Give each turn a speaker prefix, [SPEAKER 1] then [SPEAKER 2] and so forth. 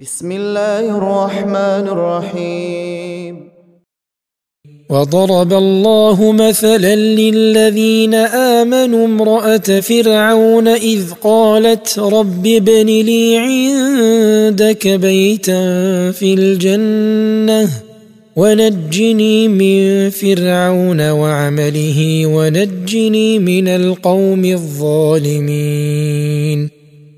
[SPEAKER 1] بسم الله الرحمن الرحيم
[SPEAKER 2] وضرب الله مثلا للذين آمنوا امرأة فرعون إذ قالت رب ابن لي عندك بيتا في الجنة ونجني من فرعون وعمله ونجني من القوم الظالمين.